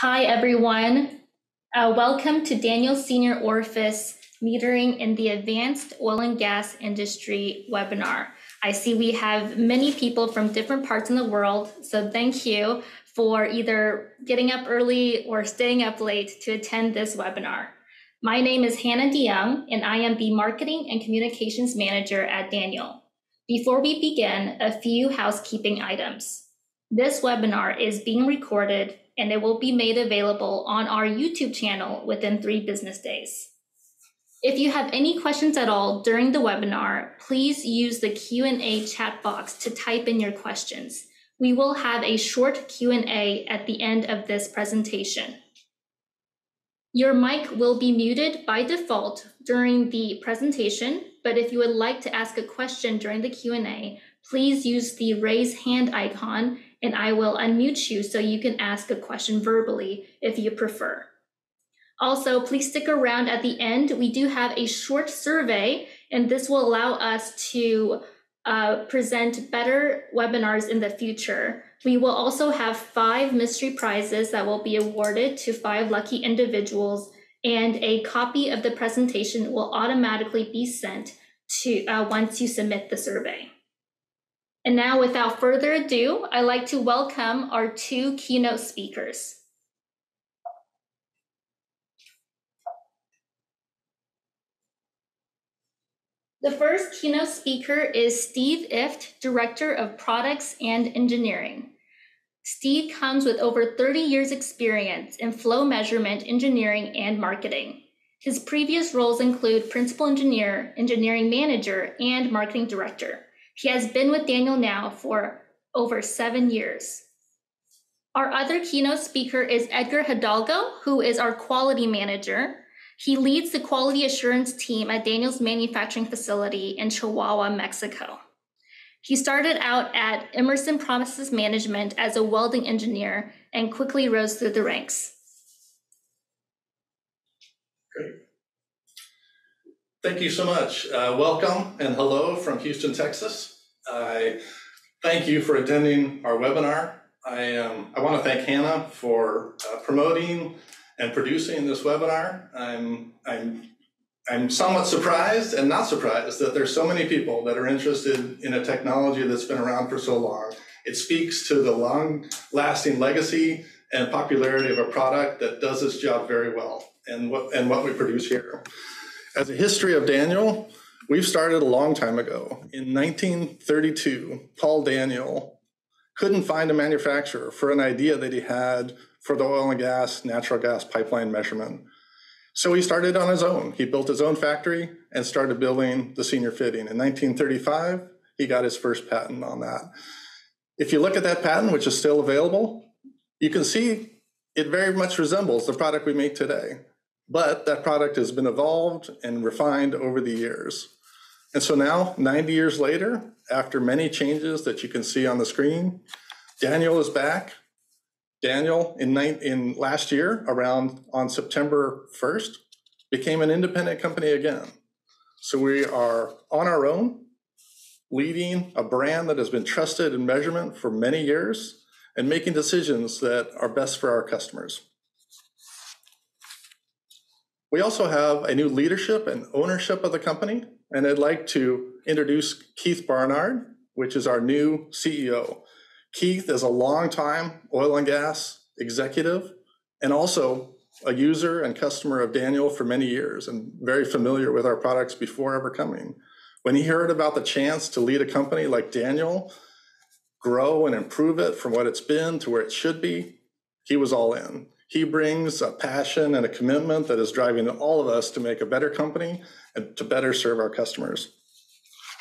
Hi, everyone. Uh, welcome to Daniel Senior Orifice Metering in the Advanced Oil and Gas Industry webinar. I see we have many people from different parts in the world, so thank you for either getting up early or staying up late to attend this webinar. My name is Hannah DeYoung, and I am the Marketing and Communications Manager at Daniel. Before we begin, a few housekeeping items. This webinar is being recorded and it will be made available on our YouTube channel within three business days. If you have any questions at all during the webinar, please use the Q&A chat box to type in your questions. We will have a short Q&A at the end of this presentation. Your mic will be muted by default during the presentation, but if you would like to ask a question during the Q&A, please use the raise hand icon and I will unmute you so you can ask a question verbally if you prefer. Also, please stick around at the end. We do have a short survey, and this will allow us to uh, present better webinars in the future. We will also have five mystery prizes that will be awarded to five lucky individuals, and a copy of the presentation will automatically be sent to uh, once you submit the survey. And now, without further ado, I'd like to welcome our two keynote speakers. The first keynote speaker is Steve Ifft, Director of Products and Engineering. Steve comes with over 30 years experience in flow measurement, engineering, and marketing. His previous roles include principal engineer, engineering manager, and marketing director. He has been with Daniel now for over seven years. Our other keynote speaker is Edgar Hidalgo, who is our quality manager. He leads the quality assurance team at Daniel's manufacturing facility in Chihuahua, Mexico. He started out at Emerson Process Management as a welding engineer and quickly rose through the ranks. Great. Thank you so much. Uh, welcome and hello from Houston, Texas. I thank you for attending our webinar. I, um, I want to thank Hannah for uh, promoting and producing this webinar. I'm, I'm, I'm somewhat surprised and not surprised that there's so many people that are interested in a technology that's been around for so long. It speaks to the long lasting legacy and popularity of a product that does its job very well and what, and what we produce here. As a history of Daniel, we've started a long time ago. In 1932, Paul Daniel couldn't find a manufacturer for an idea that he had for the oil and gas, natural gas pipeline measurement. So he started on his own. He built his own factory and started building the senior fitting. In 1935, he got his first patent on that. If you look at that patent, which is still available, you can see it very much resembles the product we make today. But that product has been evolved and refined over the years. And so now, 90 years later, after many changes that you can see on the screen, Daniel is back. Daniel, in, in last year, around on September 1st, became an independent company again. So we are on our own, leading a brand that has been trusted in measurement for many years and making decisions that are best for our customers. We also have a new leadership and ownership of the company, and I'd like to introduce Keith Barnard, which is our new CEO. Keith is a long-time oil and gas executive and also a user and customer of Daniel for many years and very familiar with our products before ever coming. When he heard about the chance to lead a company like Daniel, grow and improve it from what it's been to where it should be, he was all in. He brings a passion and a commitment that is driving all of us to make a better company and to better serve our customers.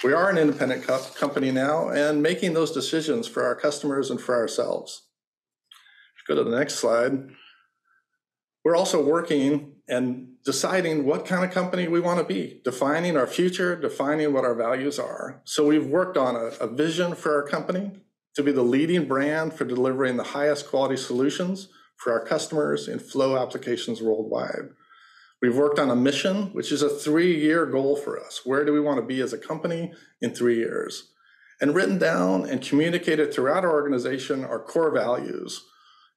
We are an independent co company now and making those decisions for our customers and for ourselves. Go to the next slide. We're also working and deciding what kind of company we want to be, defining our future, defining what our values are. So we've worked on a, a vision for our company to be the leading brand for delivering the highest quality solutions for our customers in flow applications worldwide. We've worked on a mission, which is a three-year goal for us. Where do we want to be as a company in three years? And written down and communicated throughout our organization are core values.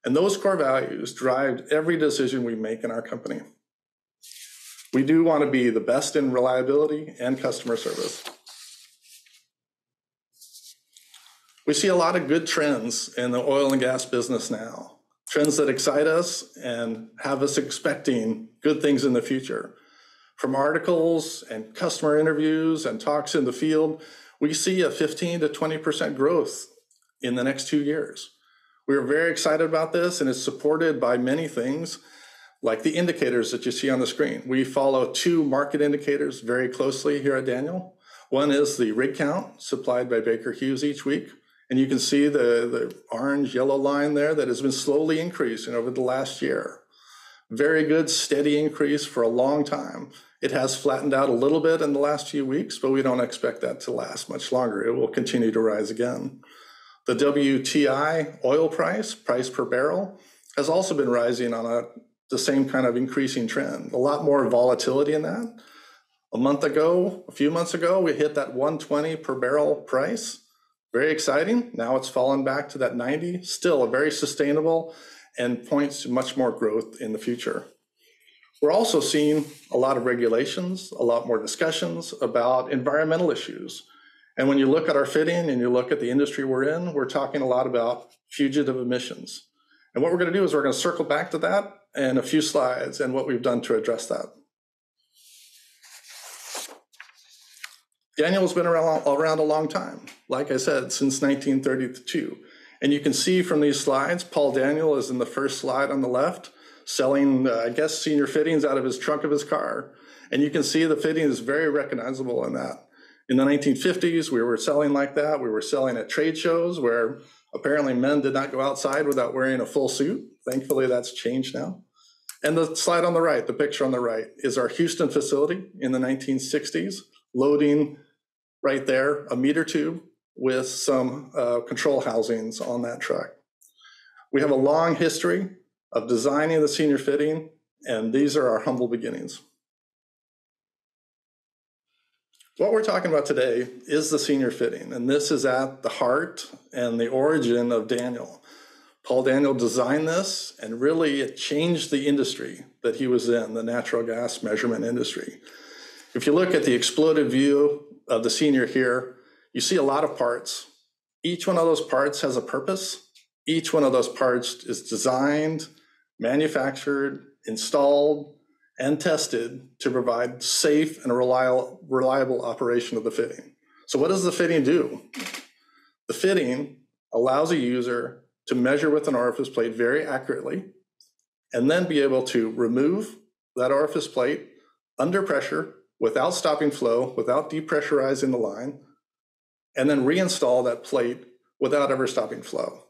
And those core values drive every decision we make in our company. We do want to be the best in reliability and customer service. We see a lot of good trends in the oil and gas business now, trends that excite us and have us expecting good things in the future. From articles and customer interviews and talks in the field, we see a 15 to 20% growth in the next two years. We are very excited about this, and it's supported by many things like the indicators that you see on the screen. We follow two market indicators very closely here at Daniel. One is the rig count supplied by Baker Hughes each week. And you can see the, the orange yellow line there that has been slowly increasing over the last year. Very good, steady increase for a long time. It has flattened out a little bit in the last few weeks, but we don't expect that to last much longer. It will continue to rise again. The WTI oil price, price per barrel, has also been rising on a, the same kind of increasing trend. A lot more volatility in that. A month ago, a few months ago, we hit that 120 per barrel price. Very exciting. Now it's fallen back to that 90, still a very sustainable and points to much more growth in the future. We're also seeing a lot of regulations, a lot more discussions about environmental issues. And when you look at our fitting and you look at the industry we're in, we're talking a lot about fugitive emissions. And what we're going to do is we're going to circle back to that in a few slides and what we've done to address that. Daniel's been around, around a long time, like I said, since 1932. And you can see from these slides, Paul Daniel is in the first slide on the left, selling, uh, I guess, senior fittings out of his trunk of his car. And you can see the fitting is very recognizable in that. In the 1950s, we were selling like that. We were selling at trade shows where apparently men did not go outside without wearing a full suit. Thankfully, that's changed now. And the slide on the right, the picture on the right, is our Houston facility in the 1960s, loading right there, a meter tube with some uh, control housings on that truck. We have a long history of designing the senior fitting, and these are our humble beginnings. What we're talking about today is the senior fitting, and this is at the heart and the origin of Daniel. Paul Daniel designed this, and really it changed the industry that he was in, the natural gas measurement industry. If you look at the exploded view of the senior here, you see a lot of parts. Each one of those parts has a purpose. Each one of those parts is designed, manufactured, installed, and tested to provide safe and reliable, reliable operation of the fitting. So what does the fitting do? The fitting allows a user to measure with an orifice plate very accurately and then be able to remove that orifice plate under pressure without stopping flow, without depressurizing the line, and then reinstall that plate without ever stopping flow.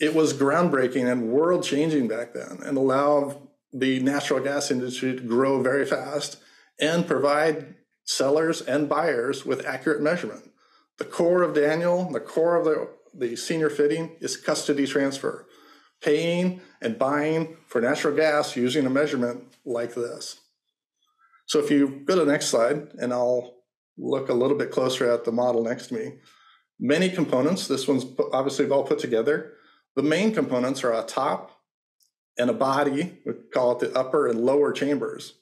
It was groundbreaking and world changing back then and allowed the natural gas industry to grow very fast and provide sellers and buyers with accurate measurement. The core of Daniel, the core of the, the senior fitting is custody transfer, paying and buying for natural gas using a measurement like this. So if you go to the next slide, and I'll look a little bit closer at the model next to me. Many components, this one's obviously all put together. The main components are a top and a body, we call it the upper and lower chambers.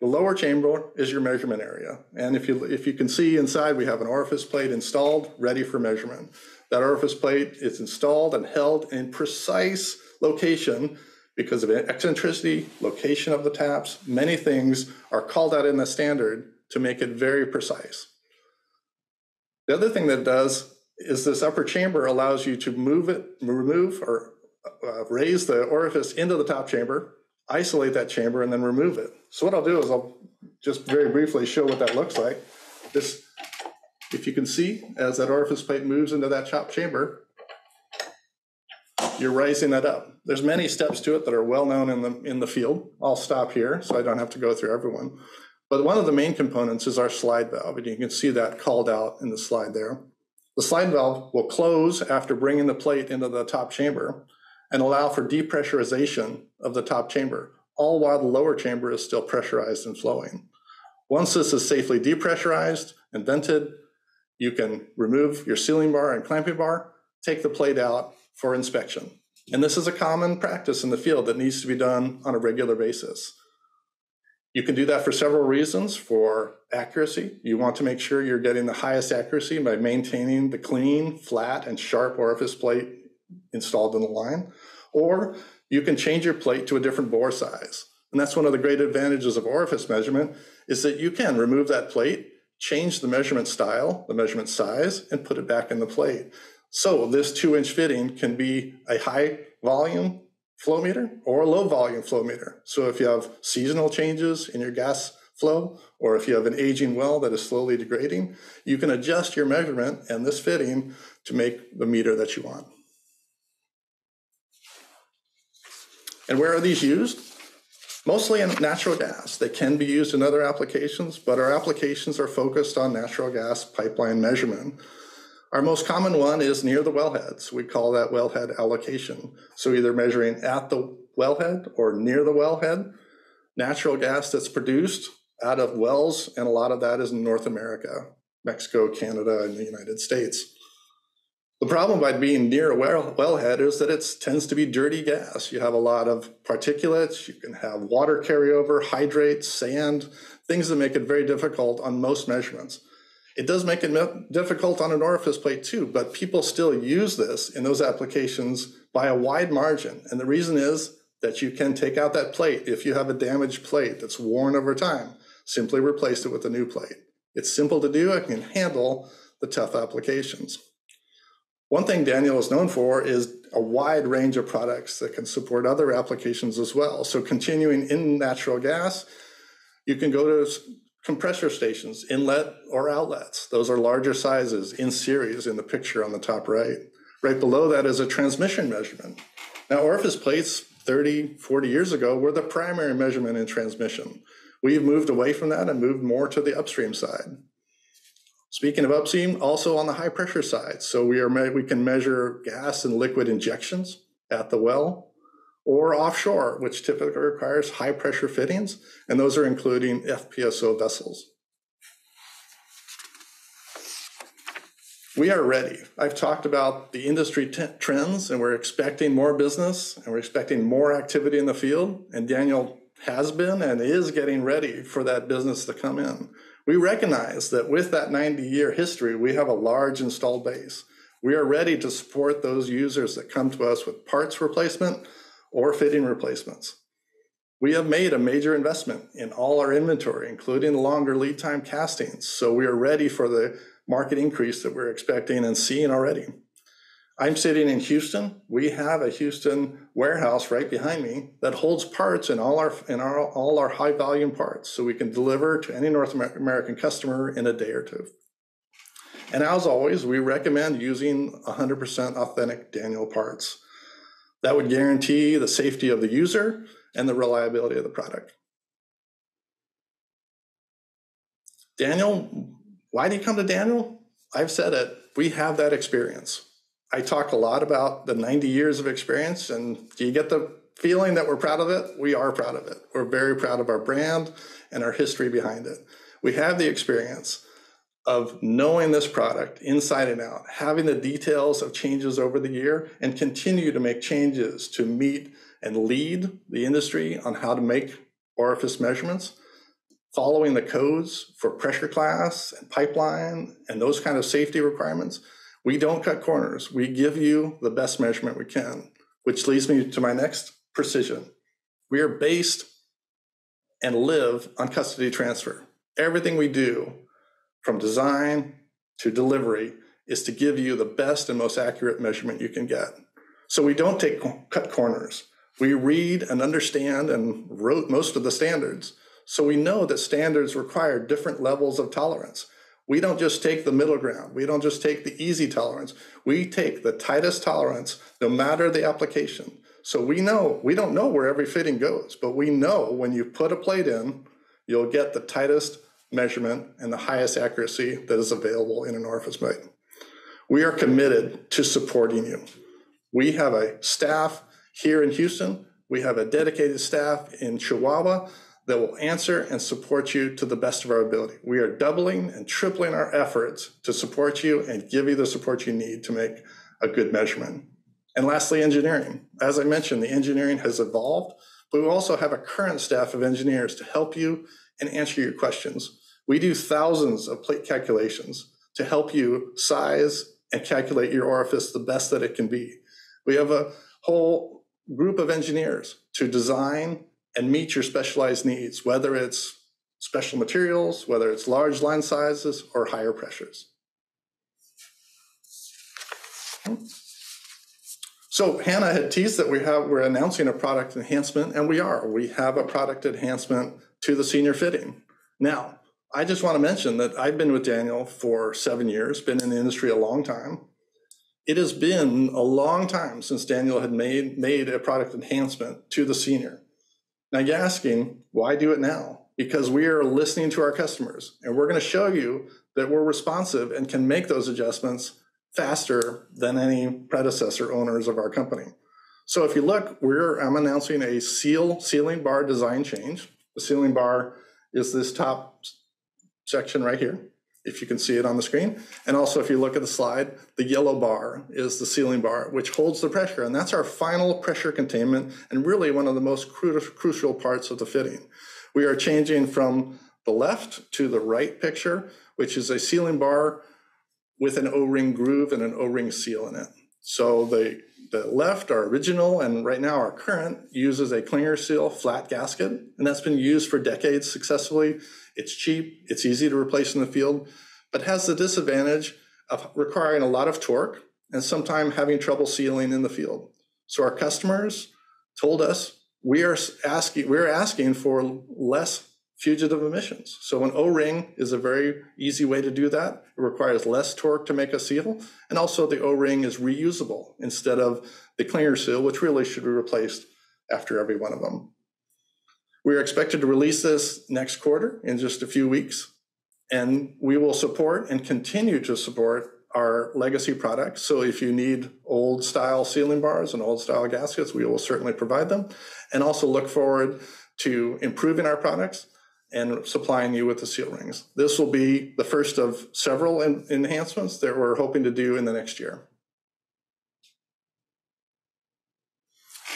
The lower chamber is your measurement area. And if you, if you can see inside, we have an orifice plate installed, ready for measurement. That orifice plate is installed and held in precise location because of eccentricity, location of the taps, many things are called out in the standard to make it very precise. The other thing that does is this upper chamber allows you to move it, remove or uh, raise the orifice into the top chamber, isolate that chamber, and then remove it. So what I'll do is I'll just very briefly show what that looks like. This, if you can see, as that orifice plate moves into that top chamber, you're raising that up. There's many steps to it that are well known in the in the field. I'll stop here so I don't have to go through everyone. But one of the main components is our slide valve, and you can see that called out in the slide there. The slide valve will close after bringing the plate into the top chamber and allow for depressurization of the top chamber, all while the lower chamber is still pressurized and flowing. Once this is safely depressurized and vented, you can remove your sealing bar and clamping bar, take the plate out, for inspection. And this is a common practice in the field that needs to be done on a regular basis. You can do that for several reasons. For accuracy, you want to make sure you're getting the highest accuracy by maintaining the clean, flat, and sharp orifice plate installed in the line. Or you can change your plate to a different bore size. And that's one of the great advantages of orifice measurement is that you can remove that plate, change the measurement style, the measurement size, and put it back in the plate. So this two inch fitting can be a high volume flow meter or a low volume flow meter. So if you have seasonal changes in your gas flow, or if you have an aging well that is slowly degrading, you can adjust your measurement and this fitting to make the meter that you want. And where are these used? Mostly in natural gas. They can be used in other applications, but our applications are focused on natural gas pipeline measurement. Our most common one is near the wellheads. We call that wellhead allocation. So either measuring at the wellhead or near the wellhead, natural gas that's produced out of wells, and a lot of that is in North America, Mexico, Canada, and the United States. The problem by being near a well, wellhead is that it tends to be dirty gas. You have a lot of particulates, you can have water carryover, hydrates, sand, things that make it very difficult on most measurements. It does make it difficult on an orifice plate too, but people still use this in those applications by a wide margin. And the reason is that you can take out that plate if you have a damaged plate that's worn over time. Simply replace it with a new plate. It's simple to do, it can handle the tough applications. One thing Daniel is known for is a wide range of products that can support other applications as well. So continuing in natural gas, you can go to compressor stations, inlet or outlets. Those are larger sizes in series in the picture on the top right. Right below that is a transmission measurement. Now, orifice plates 30, 40 years ago were the primary measurement in transmission. We've moved away from that and moved more to the upstream side. Speaking of upstream, also on the high pressure side. So we are we can measure gas and liquid injections at the well or offshore, which typically requires high pressure fittings, and those are including FPSO vessels. We are ready. I've talked about the industry trends, and we're expecting more business, and we're expecting more activity in the field, and Daniel has been and is getting ready for that business to come in. We recognize that with that 90-year history, we have a large installed base. We are ready to support those users that come to us with parts replacement, or fitting replacements. We have made a major investment in all our inventory, including longer lead time castings, so we are ready for the market increase that we're expecting and seeing already. I'm sitting in Houston. We have a Houston warehouse right behind me that holds parts in all our in our all our high volume parts, so we can deliver to any North American customer in a day or two. And as always, we recommend using 100% authentic Daniel parts. That would guarantee the safety of the user and the reliability of the product. Daniel, why do you come to Daniel? I've said it, we have that experience. I talk a lot about the 90 years of experience, and do you get the feeling that we're proud of it? We are proud of it. We're very proud of our brand and our history behind it. We have the experience of knowing this product inside and out, having the details of changes over the year, and continue to make changes to meet and lead the industry on how to make orifice measurements, following the codes for pressure class and pipeline and those kind of safety requirements. We don't cut corners. We give you the best measurement we can, which leads me to my next precision. We are based and live on custody transfer. Everything we do from design to delivery is to give you the best and most accurate measurement you can get. So we don't take cut corners. We read and understand and wrote most of the standards. So we know that standards require different levels of tolerance. We don't just take the middle ground. We don't just take the easy tolerance. We take the tightest tolerance no matter the application. So we know, we don't know where every fitting goes, but we know when you put a plate in, you'll get the tightest measurement and the highest accuracy that is available in an orifice plate. We are committed to supporting you. We have a staff here in Houston. We have a dedicated staff in Chihuahua that will answer and support you to the best of our ability. We are doubling and tripling our efforts to support you and give you the support you need to make a good measurement. And lastly, engineering. As I mentioned, the engineering has evolved, but we also have a current staff of engineers to help you and answer your questions. We do thousands of plate calculations to help you size and calculate your orifice the best that it can be. We have a whole group of engineers to design and meet your specialized needs, whether it's special materials, whether it's large line sizes or higher pressures. So Hannah had teased that we have we're announcing a product enhancement, and we are. We have a product enhancement to the senior fitting. Now, I just want to mention that I've been with Daniel for seven years, been in the industry a long time. It has been a long time since Daniel had made, made a product enhancement to the senior. Now you're asking, why do it now? Because we are listening to our customers and we're going to show you that we're responsive and can make those adjustments faster than any predecessor owners of our company. So if you look, we're I'm announcing a seal sealing bar design change. The sealing bar is this top section right here, if you can see it on the screen. And also, if you look at the slide, the yellow bar is the sealing bar, which holds the pressure. And that's our final pressure containment and really one of the most cru crucial parts of the fitting. We are changing from the left to the right picture, which is a sealing bar with an O-ring groove and an O-ring seal in it. So the, the left, our original, and right now our current, uses a Klinger seal flat gasket, and that's been used for decades successfully it's cheap, it's easy to replace in the field, but has the disadvantage of requiring a lot of torque and sometimes having trouble sealing in the field. So our customers told us we are asking we're asking for less fugitive emissions. So an O-ring is a very easy way to do that. It requires less torque to make a seal, and also the O-ring is reusable instead of the Klinger seal, which really should be replaced after every one of them. We are expected to release this next quarter in just a few weeks, and we will support and continue to support our legacy products. So if you need old style sealing bars and old style gaskets, we will certainly provide them and also look forward to improving our products and supplying you with the seal rings. This will be the first of several enhancements that we're hoping to do in the next year.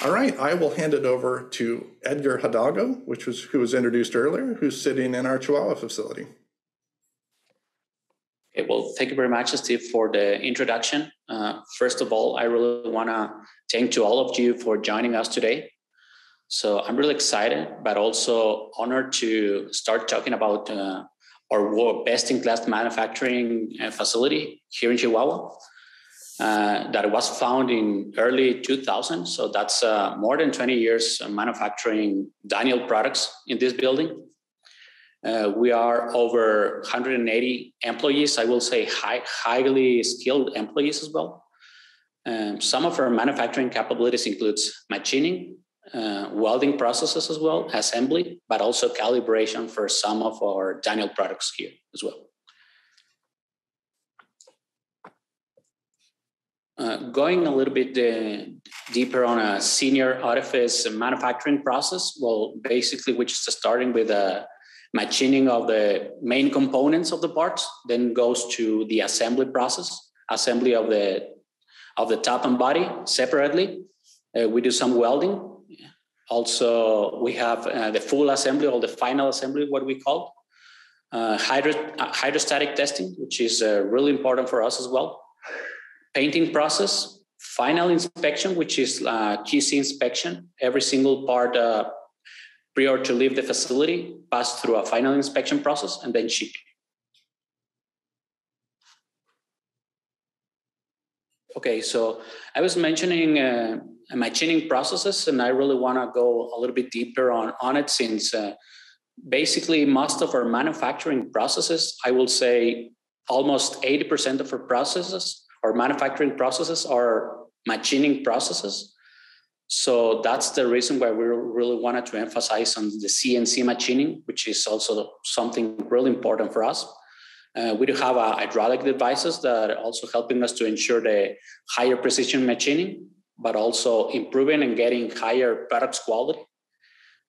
All right, I will hand it over to Edgar Hidalgo, which was who was introduced earlier, who's sitting in our Chihuahua facility. Okay, well, thank you very much, Steve, for the introduction. Uh, first of all, I really want to thank to all of you for joining us today. So I'm really excited, but also honored to start talking about uh, our best-in-class manufacturing uh, facility here in Chihuahua uh, that was found in early 2000. So that's uh, more than 20 years manufacturing Daniel products in this building. Uh, we are over 180 employees. I will say high, highly skilled employees as well. Um, some of our manufacturing capabilities includes machining, uh, welding processes as well, assembly, but also calibration for some of our Daniel products here as well. Uh, going a little bit uh, deeper on a senior orifice manufacturing process, well, basically, which is starting with a machining of the main components of the parts, then goes to the assembly process, assembly of the of the top and body separately. Uh, we do some welding. Also, we have uh, the full assembly or the final assembly, what we call uh, hydro, hydrostatic testing, which is really important for us as well painting process, final inspection, which is uh, QC inspection. Every single part uh, prior to leave the facility pass through a final inspection process and then ship. Okay, so I was mentioning uh, machining processes, and I really want to go a little bit deeper on, on it since uh, basically most of our manufacturing processes, I will say almost 80% of our processes our manufacturing processes are machining processes. So that's the reason why we really wanted to emphasize on the CNC machining, which is also something really important for us. Uh, we do have uh, hydraulic devices that are also helping us to ensure the higher precision machining, but also improving and getting higher products quality,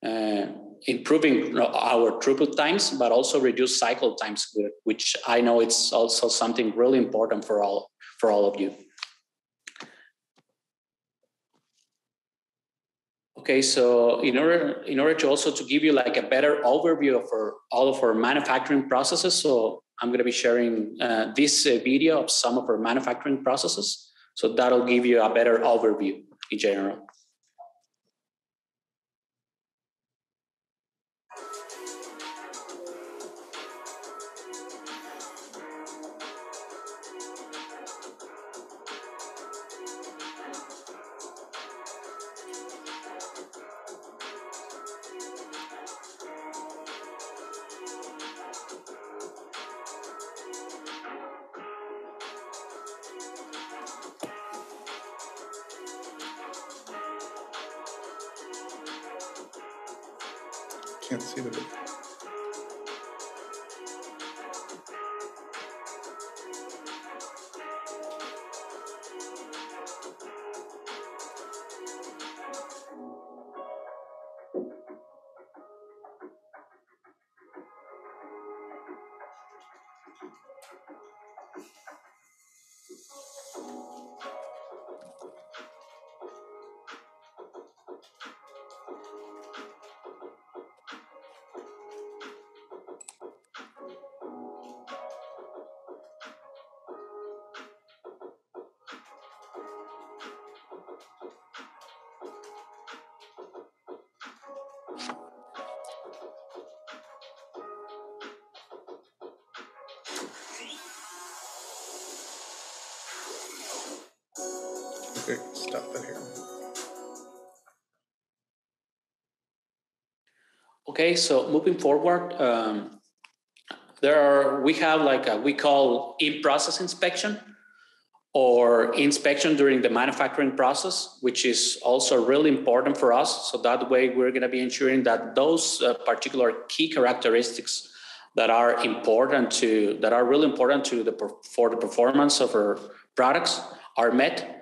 uh, improving our throughput times, but also reduce cycle times, which I know it's also something really important for all for all of you. Okay, so in order in order to also to give you like a better overview of our, all of our manufacturing processes, so I'm going to be sharing uh, this uh, video of some of our manufacturing processes. So that'll give you a better overview in general. Okay, stop it here. Okay, so moving forward, um, there are we have like a, we call in-process inspection or inspection during the manufacturing process, which is also really important for us. So that way, we're going to be ensuring that those uh, particular key characteristics that are important to that are really important to the for the performance of our products are met,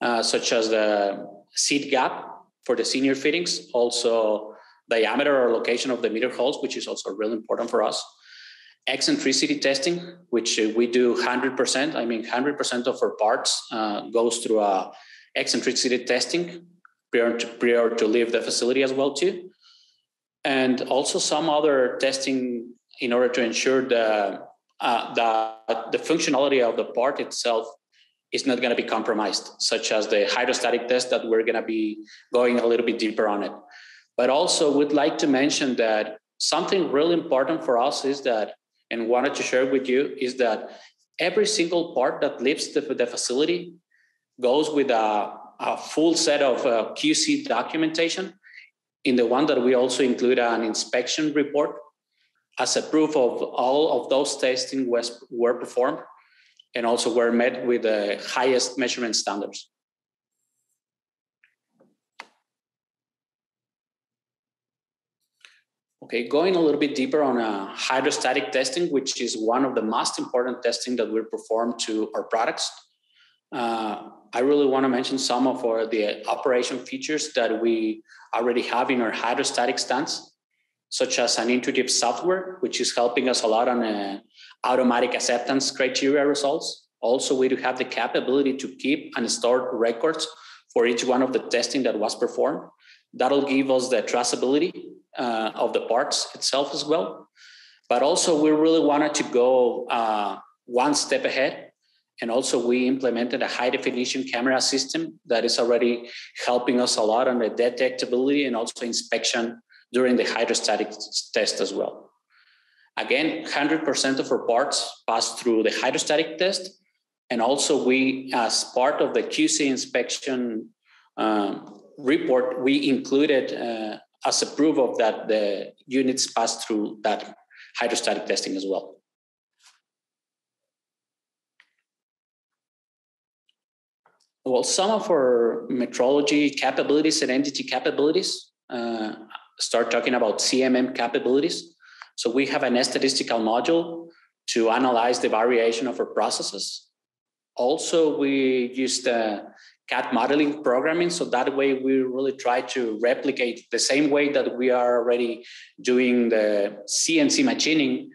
uh, such as the seat gap for the senior fittings, also diameter or location of the meter holes, which is also really important for us. Eccentricity testing, which uh, we do 100%. I mean, 100% of our parts uh, goes through a eccentricity testing prior to, prior to leave the facility as well too. And also some other testing in order to ensure the, uh, the, the functionality of the part itself is not going to be compromised, such as the hydrostatic test that we're going to be going a little bit deeper on it. But also would like to mention that something really important for us is that, and wanted to share with you, is that every single part that leaves the, the facility goes with a, a full set of uh, QC documentation. In the one that we also include an inspection report as a proof of all of those testing was, were performed and also we were met with the highest measurement standards. Okay, going a little bit deeper on uh, hydrostatic testing, which is one of the most important testing that we perform to our products. Uh, I really want to mention some of our, the operation features that we already have in our hydrostatic stance, such as an intuitive software, which is helping us a lot on uh, automatic acceptance criteria results. Also, we do have the capability to keep and store records for each one of the testing that was performed. That'll give us the traceability uh, of the parts itself as well. But also, we really wanted to go uh, one step ahead. And also, we implemented a high definition camera system that is already helping us a lot on the detectability and also inspection during the hydrostatic test as well. Again, 100% of our parts pass through the hydrostatic test. And also, we, as part of the QC inspection um, report, we included uh, as a proof of that the units pass through that hydrostatic testing as well. Well, some of our metrology capabilities and NDT capabilities uh, start talking about CMM capabilities. So we have an statistical module to analyze the variation of our processes. Also, we use the CAD modeling programming. So that way, we really try to replicate the same way that we are already doing the CNC machining,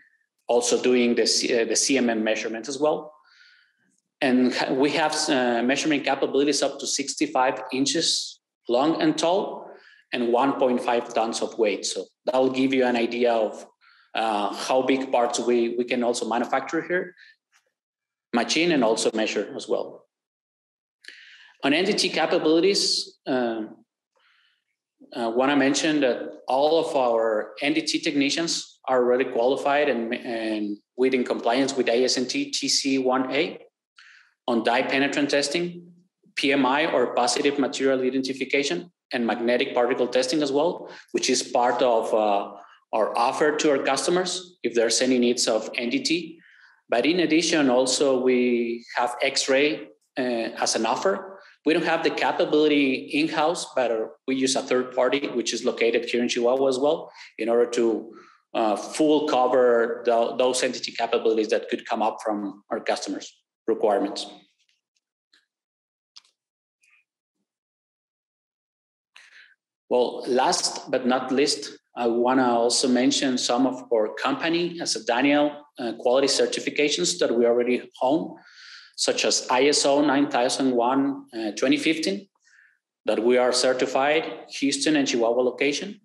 also doing the, uh, the CMM measurements as well. And we have uh, measurement capabilities up to 65 inches long and tall. and 1.5 tons of weight. So that will give you an idea of uh, how big parts we, we can also manufacture here, machine, and also measure as well. On NDT capabilities, uh, uh, want to mention that all of our NDT technicians are already qualified and, and within compliance with ASNT TC1A on dye penetrant testing, PMI or positive material identification, and magnetic particle testing as well, which is part of uh, our offer to our customers if there's any needs of NDT. But in addition, also we have X-ray uh, as an offer. We don't have the capability in-house, but uh, we use a third party, which is located here in Chihuahua as well, in order to uh, full cover the, those NDT capabilities that could come up from our customers' requirements. Well, last but not least, I want to also mention some of our company as a Daniel uh, quality certifications that we already own, such as ISO 9001 uh, 2015, that we are certified Houston and Chihuahua location,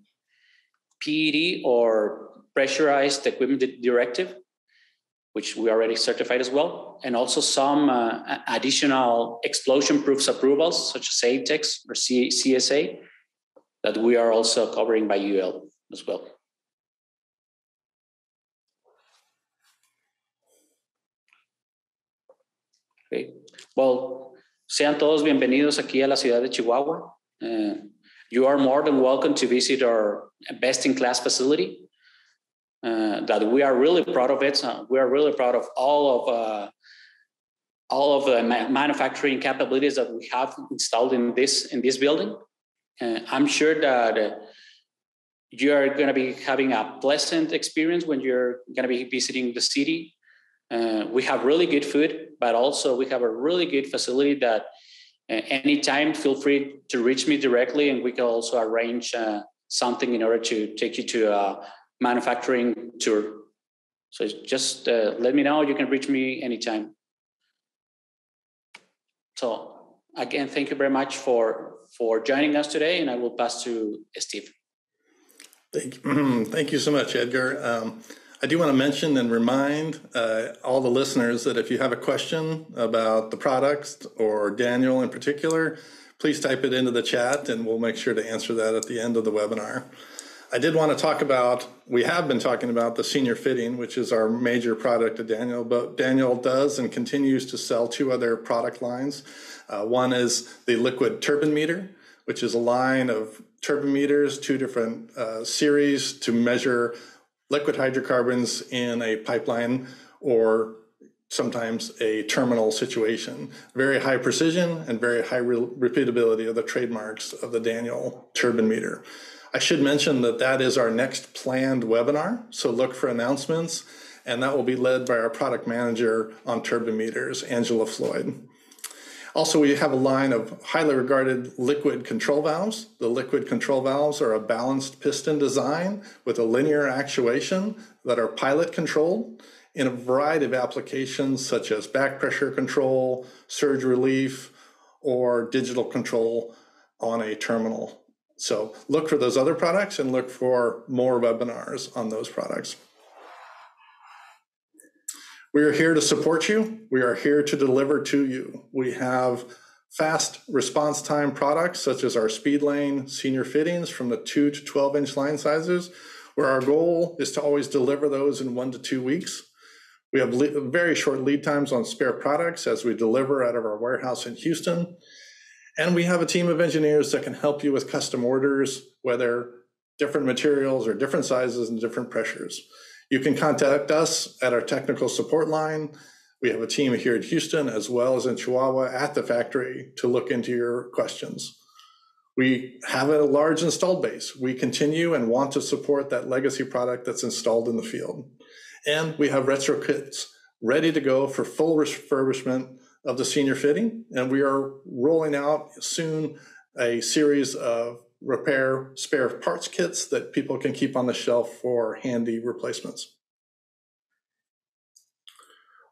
PED or pressurized equipment directive, which we already certified as well, and also some uh, additional explosion proofs approvals, such as ATEX or C- CSA, that we are also covering by UL as well. Okay. Well, sean todos bienvenidos aquí a la ciudad de Chihuahua. Uh, you are more than welcome to visit our best-in-class facility. Uh, that we are really proud of it. Uh, we are really proud of all of uh, all of the ma manufacturing capabilities that we have installed in this in this building. Uh, I'm sure that uh, you're going to be having a pleasant experience when you're going to be visiting the city. Uh, we have really good food, but also we have a really good facility that uh, anytime feel free to reach me directly, and we can also arrange uh, something in order to take you to a manufacturing tour. So just uh, let me know. You can reach me anytime. So again, thank you very much for for joining us today, and I will pass to Steve. Thank you, thank you so much, Edgar. Um, I do want to mention and remind uh, all the listeners that if you have a question about the products or Daniel in particular, please type it into the chat and we'll make sure to answer that at the end of the webinar. I did want to talk about, we have been talking about the senior fitting, which is our major product of Daniel, but Daniel does and continues to sell two other product lines. Uh, one is the liquid turbine meter, which is a line of turbine meters, two different uh, series to measure liquid hydrocarbons in a pipeline or sometimes a terminal situation. Very high precision and very high re repeatability of the trademarks of the Daniel turbine meter. I should mention that that is our next planned webinar, so look for announcements, and that will be led by our product manager on turbine meters, Angela Floyd. Also, we have a line of highly regarded liquid control valves. The liquid control valves are a balanced piston design with a linear actuation that are pilot controlled in a variety of applications such as back pressure control, surge relief, or digital control on a terminal. So look for those other products and look for more webinars on those products. We are here to support you. We are here to deliver to you. We have fast response time products such as our speed lane senior fittings from the 2 to 12 inch line sizes, where our goal is to always deliver those in one to two weeks. We have very short lead times on spare products as we deliver out of our warehouse in Houston. And we have a team of engineers that can help you with custom orders, whether different materials or different sizes and different pressures. You can contact us at our technical support line. We have a team here in Houston as well as in Chihuahua at the factory to look into your questions. We have a large installed base. We continue and want to support that legacy product that's installed in the field. And we have retro kits ready to go for full refurbishment of the senior fitting. And we are rolling out soon a series of repair spare parts kits that people can keep on the shelf for handy replacements.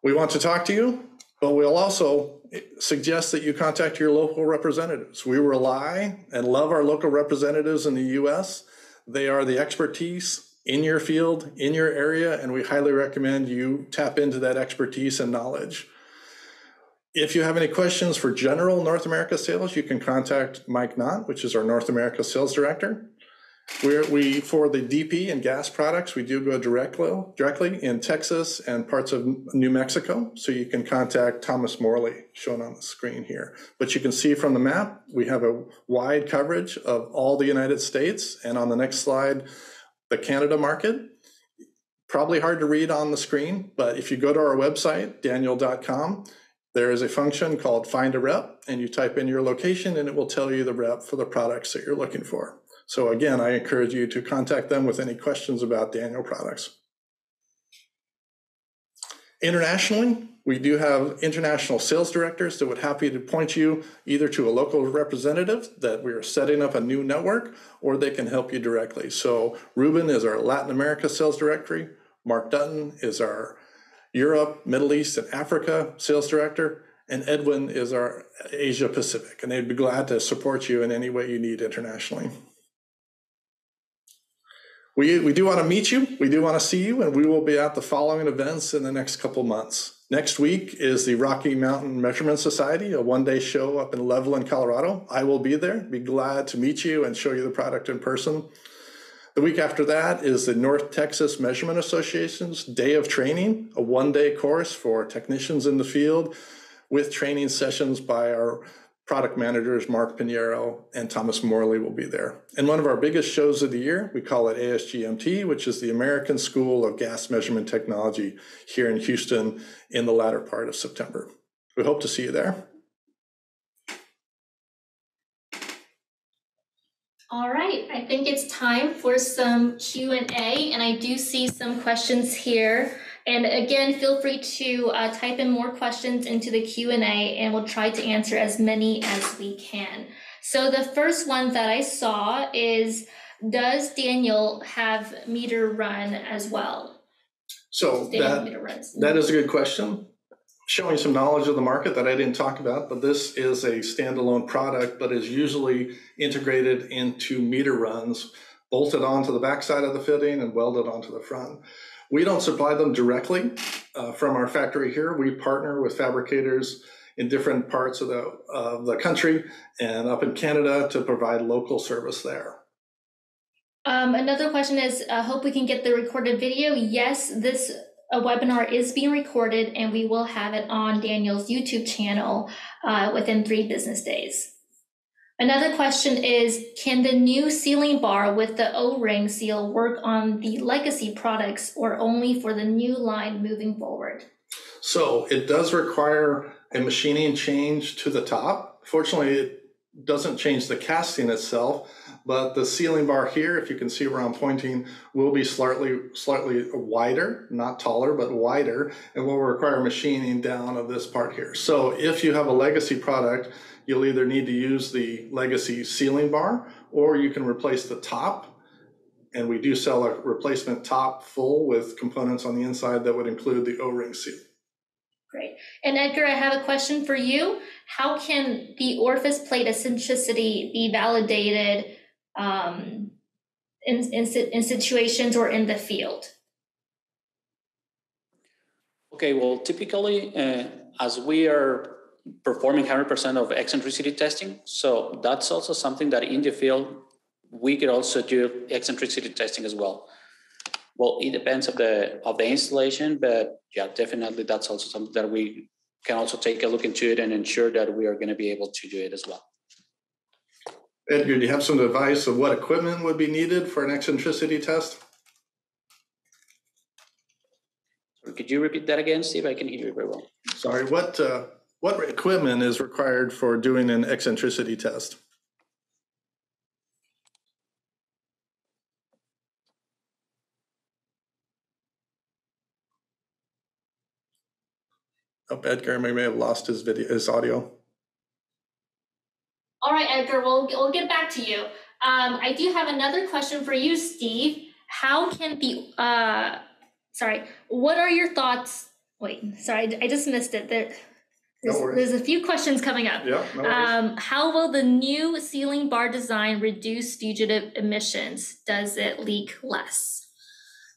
We want to talk to you, But we'll also suggest that you contact your local representatives. We rely and love our local representatives in the US. They are the expertise in your field, in your area, and we highly recommend you tap into that expertise and knowledge. If you have any questions for general North America sales, you can contact Mike Knott, which is our North America sales director. We're, we for the DP and gas products, we do go directly directly in Texas and parts of New Mexico. So you can contact Thomas Morley, shown on the screen here. But you can see from the map, we have a wide coverage of all the United States. And on the next slide, the Canada market. Probably hard to read on the screen, but if you go to our website, daniel.com, there is a function called Find a Rep, and you type in your location and it will tell you the rep for the products that you're looking for. So again, I encourage you to contact them with any questions about Daniel products. Internationally, we do have international sales directors that would happy to point you either to a local representative that we are setting up a new network, or they can help you directly. So Ruben is our Latin America sales directory. Mark Dutton is our Europe, Middle East, and Africa sales director. And Edwin is our Asia Pacific, and they'd be glad to support you in any way you need internationally. We, we do want to meet you. We do want to see you, and we will be at the following events in the next couple months. Next week is the Rocky Mountain Measurement Society, a one day show up in Loveland, Colorado. I will be there. Be glad to meet you and show you the product in person. The week after that is the North Texas Measurement Association's Day of Training, a one day course for technicians in the field with training sessions by our product managers Mark Pinheiro and Thomas Morley will be there. And one of our biggest shows of the year, we call it ASGMT, which is the American School of Gas Measurement Technology here in Houston in the latter part of September. We hope to see you there. All right, I think it's time for some Q&A, and I do see some questions here. And again, feel free to uh, type in more questions into the Q&A and we'll try to answer as many as we can. So the first one that I saw is, does Daniel have meter run as well? So that, that is a good question. Showing some knowledge of the market that I didn't talk about, but this is a standalone product, but is usually integrated into meter runs, bolted onto the backside of the fitting and welded onto the front. We don't supply them directly uh, from our factory here. We partner with fabricators in different parts of the, of the country and up in Canada to provide local service there. Um, another question is, I uh, hope we can get the recorded video. Yes, this a webinar is being recorded and we will have it on Daniel's YouTube channel uh, within three business days. Another question is, can the new sealing bar with the O-ring seal work on the legacy products or only for the new line moving forward? So it does require a machining change to the top. Fortunately, it doesn't change the casting itself, but the sealing bar here, if you can see where I'm pointing, will be slightly slightly wider, not taller, but wider, and will require machining down of this part here. So if you have a legacy product, you'll either need to use the legacy sealing bar or you can replace the top. And we do sell a replacement top full with components on the inside that would include the O-ring seal. Great. And Edgar, I have a question for you. How can the orifice plate eccentricity be validated um, in, in, in situations or in the field? Okay, well, typically, uh, as we are performing 100% of eccentricity testing. So that's also something that in the field, we could also do eccentricity testing as well. Well, it depends of the of the installation, but yeah, definitely that's also something that we can also take a look into it and ensure that we are going to be able to do it as well. Edgar, do you have some advice of what equipment would be needed for an eccentricity test? Could you repeat that again, Steve? I can hear you very well. Sorry, what uh, what equipment is required for doing an eccentricity test? Oh, Edgar may have lost his video, his audio. All right, Edgar, we'll, we'll get back to you. Um, I do have another question for you, Steve. How can the, uh, sorry, what are your thoughts? Wait, sorry, I just missed it. There, There's, worries. there's a few questions coming up. Yeah, no. Um, how will the new sealing bar design reduce fugitive emissions? Does it leak less?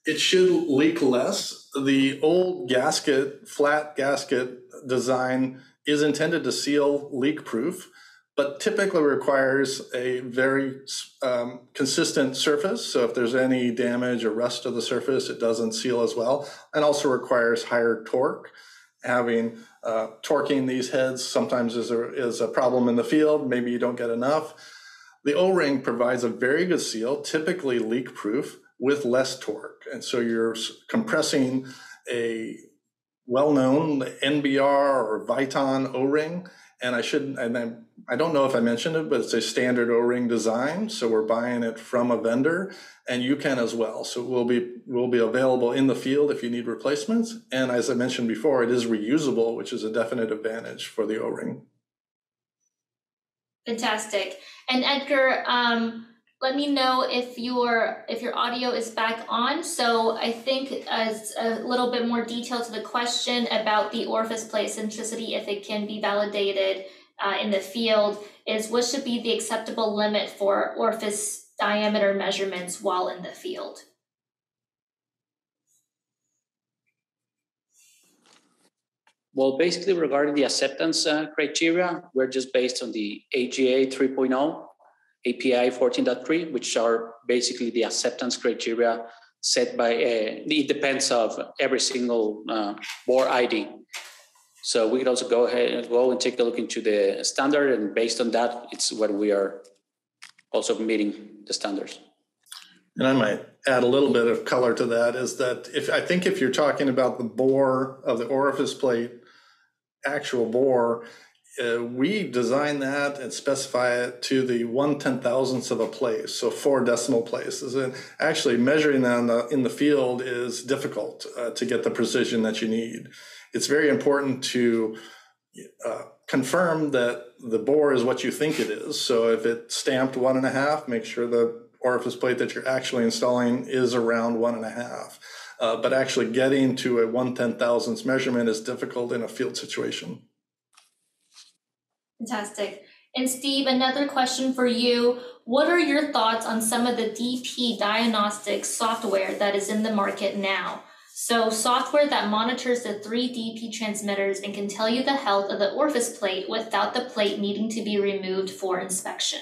It should leak less. The old gasket, flat gasket design is intended to seal leak proof, but typically requires a very um, consistent surface. So if there's any damage or rust to the surface, it doesn't seal as well, and also requires higher torque. Having uh, torquing these heads sometimes is a, is a problem in the field. Maybe you don't get enough. The O-ring provides a very good seal, typically leak proof with less torque. And so you're compressing a well-known NBR or Viton O-ring. And I should, and I, I don't know if I mentioned it, but it's a standard O-ring design. So we're buying it from a vendor and you can as well. So it will be, will be available in the field if you need replacements. And as I mentioned before, it is reusable, which is a definite advantage for the O-ring. Fantastic. And Edgar, um, let me know if your if your audio is back on. So I think as a little bit more detail to the question about the orifice plate centricity, if it can be validated uh, in the field, is what should be the acceptable limit for orifice diameter measurements while in the field? Well, basically regarding the acceptance uh, criteria, we're just based on the AGA 3.0 API 14.3, which are basically the acceptance criteria set by, uh, it depends of every single uh, bore ID. So we could also go ahead and go and take a look into the standard and based on that, it's what we are also meeting the standards. And I might add a little bit of color to that is that if I think if you're talking about the bore of the orifice plate, actual bore, uh, we design that and specify it to the one ten thousandths of a place, so four decimal places. And actually, measuring that in the, in the field is difficult uh, to get the precision that you need. It's very important to uh, confirm that the bore is what you think it is. So if it's stamped one and a half, make sure the orifice plate that you're actually installing is around one and a half. Uh, but actually getting to a one ten thousandths measurement is difficult in a field situation. Fantastic. And Steve, another question for you. What are your thoughts on some of the DP diagnostic software that is in the market now? So, software that monitors the three DP transmitters and can tell you the health of the orifice plate without the plate needing to be removed for inspection.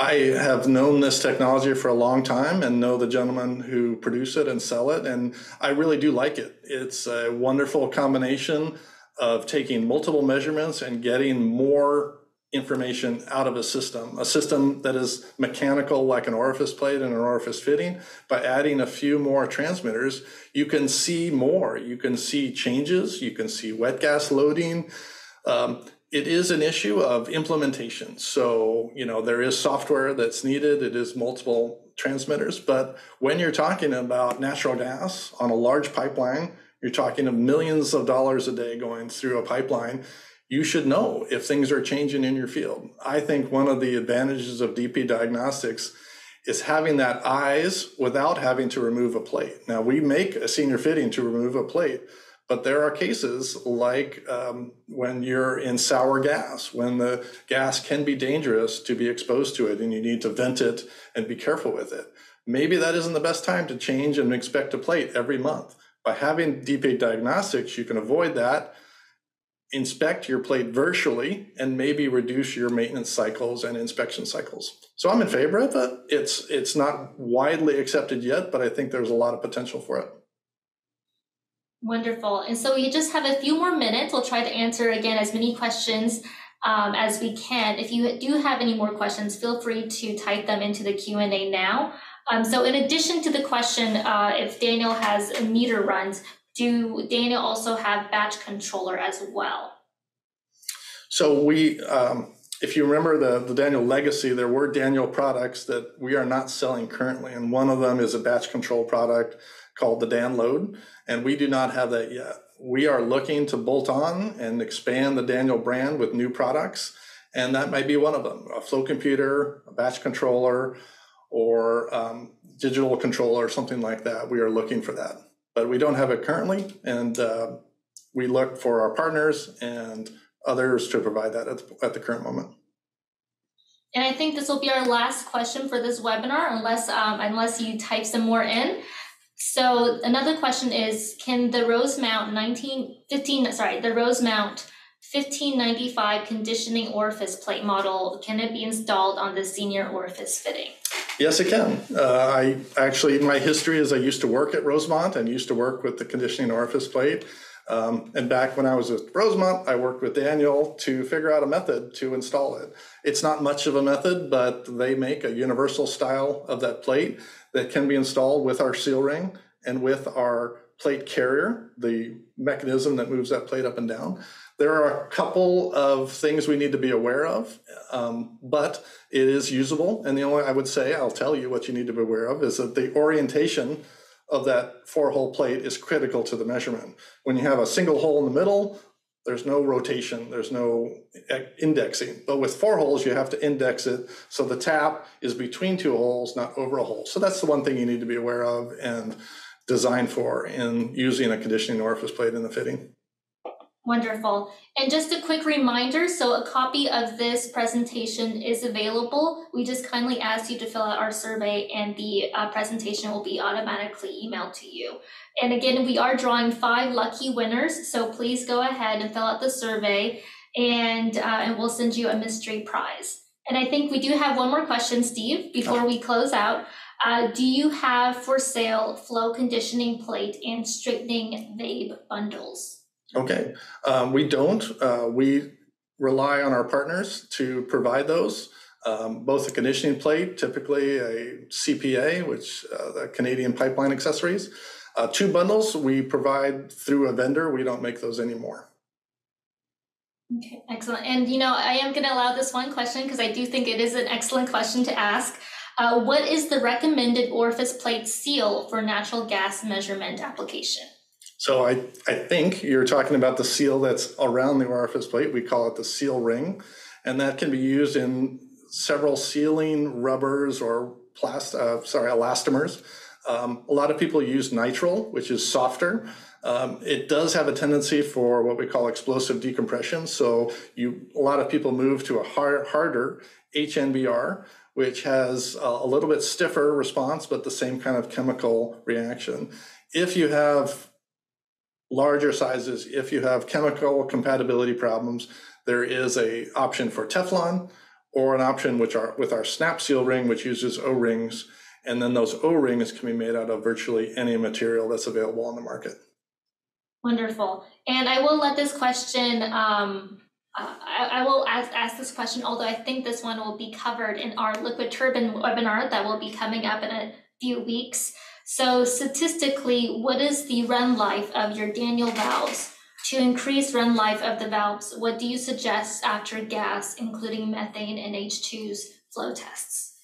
I have known this technology for a long time and know the gentlemen who produce it and sell it, and I really do like it. It's a wonderful combination of taking multiple measurements and getting more information out of a system, a system that is mechanical like an orifice plate and an orifice fitting. By adding a few more transmitters, you can see more. You can see changes, you can see wet gas loading. Um, it is an issue of implementation. So, you know, there is software that's needed, it is multiple transmitters, but when you're talking about natural gas on a large pipeline, you're talking of millions of dollars a day going through a pipeline. You should know if things are changing in your field. I think one of the advantages of DP diagnostics is having that eyes without having to remove a plate. Now, we make a senior fitting to remove a plate, but there are cases like um, when you're in sour gas, when the gas can be dangerous to be exposed to it and you need to vent it and be careful with it. Maybe that isn't the best time to change and expect a plate every month. By having DP diagnostics, you can avoid that, inspect your plate virtually, and maybe reduce your maintenance cycles and inspection cycles. So I'm in favor of it. It's it's not widely accepted yet, but I think there's a lot of potential for it. Wonderful. And so we just have a few more minutes. We'll try to answer again as many questions um, as we can. If you do have any more questions, feel free to type them into the Q&A now. Um, so in addition to the question, uh, if Daniel has meter runs, do Daniel also have batch controller as well? So we, um, if you remember the, the Daniel legacy, there were Daniel products that we are not selling currently. And one of them is a batch control product called the DanLoad. And we do not have that yet. We are looking to bolt on and expand the Daniel brand with new products. And that might be one of them, a flow computer, a batch controller, or um, digital controller or something like that. We are looking for that, but we don't have it currently, and uh, we look for our partners and others to provide that at the, at the current moment. And I think this will be our last question for this webinar, unless um, unless you type some more in. So another question is, can the Rosemount 1915, sorry, the Rosemount 1595 conditioning orifice plate model, can it be installed on the senior orifice fitting? Yes, it can. Uh, I actually, my history is I used to work at Rosemount and used to work with the conditioning orifice plate. Um, and back when I was at Rosemount, I worked with Daniel to figure out a method to install it. It's not much of a method, but they make a universal style of that plate that can be installed with our seal ring and with our plate carrier, the mechanism that moves that plate up and down. There are a couple of things we need to be aware of, um, but it is usable. And the only I would say, I'll tell you what you need to be aware of is that the orientation of that four hole plate is critical to the measurement. When you have a single hole in the middle, there's no rotation, there's no indexing. But with four holes, you have to index it so the tap is between two holes, not over a hole. So that's the one thing you need to be aware of and design for in using a conditioning orifice plate in the fitting. Wonderful. And just a quick reminder, so a copy of this presentation is available. We just kindly ask you to fill out our survey and the uh, presentation will be automatically emailed to you. And again, we are drawing five lucky winners, so please go ahead and fill out the survey and, uh, and we'll send you a mystery prize. And I think we do have one more question, Steve, before we close out. Uh, do you have for sale flow conditioning plate and straightening vane bundles? Okay, um, we don't. Uh, we rely on our partners to provide those. Um, both a conditioning plate, typically a CPA, which uh, the Canadian Pipeline Accessories. Uh, tube bundles we provide through a vendor. We don't make those anymore. Okay, excellent. And you know, I am going to allow this one question because I do think it is an excellent question to ask. Uh, what is the recommended orifice plate seal for natural gas measurement application? So I, I think you're talking about the seal that's around the orifice plate. We call it the seal ring. And that can be used in several sealing rubbers or plast, uh, sorry, elastomers. Um, a lot of people use nitrile, which is softer. Um, it does have a tendency for what we call explosive decompression. So you, a lot of people move to a hard, harder HNBR, which has a, a little bit stiffer response, but the same kind of chemical reaction. If you have larger sizes, if you have chemical compatibility problems, there is a option for Teflon or an option which are with our snap seal ring, which uses O-rings. And then those O-rings can be made out of virtually any material that's available on the market. Wonderful. And I will let this question, um, uh, I, I, will ask, ask this question, although I think this one will be covered in our liquid turbine webinar that will be coming up in a few weeks. So statistically, what is the run life of your Daniel valves? To increase run life of the valves, what do you suggest after gas, including methane and H2S flow tests?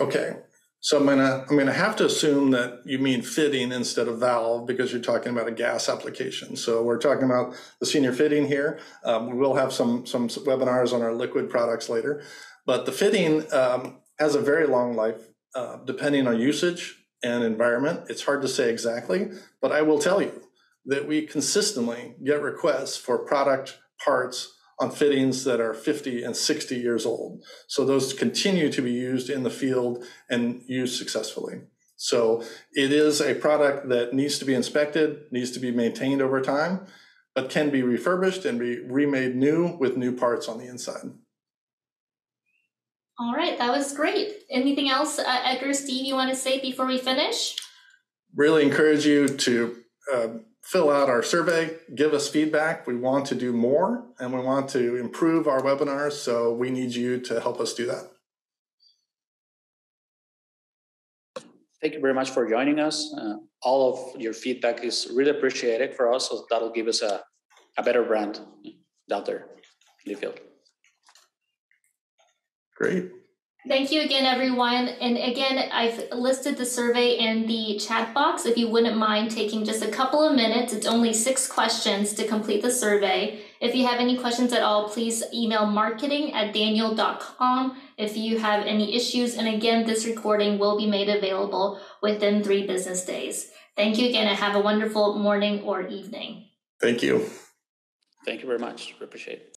Okay, so I'm gonna I'm gonna have to assume that you mean fitting instead of valve because you're talking about a gas application. So we're talking about the senior fitting here. Um, we will have some some webinars on our liquid products later, but the fitting um, has a very long life uh, depending on usage and environment. It's hard to say exactly, but I will tell you that we consistently get requests for product parts on fittings that are 50 and 60 years old. So those continue to be used in the field and used successfully. So it is a product that needs to be inspected, needs to be maintained over time, but can be refurbished and be remade new with new parts on the inside. All right, that was great. Anything else, uh, Edgar, Steve, you want to say before we finish? Really encourage you to uh, fill out our survey, give us feedback. We want to do more and we want to improve our webinars, so we need you to help us do that. Thank you very much for joining us. Uh, all of your feedback is really appreciated for us, so that'll give us a, a better brand out there in the field. Great. Thank you again, everyone. And again, I've listed the survey in the chat box. If you wouldn't mind taking just a couple of minutes, it's only six questions to complete the survey. If you have any questions at all, please email marketing at daniel.com if you have any issues. And again, this recording will be made available within three business days. Thank you again and have a wonderful morning or evening. Thank you. Thank you very much. We Appreciate it.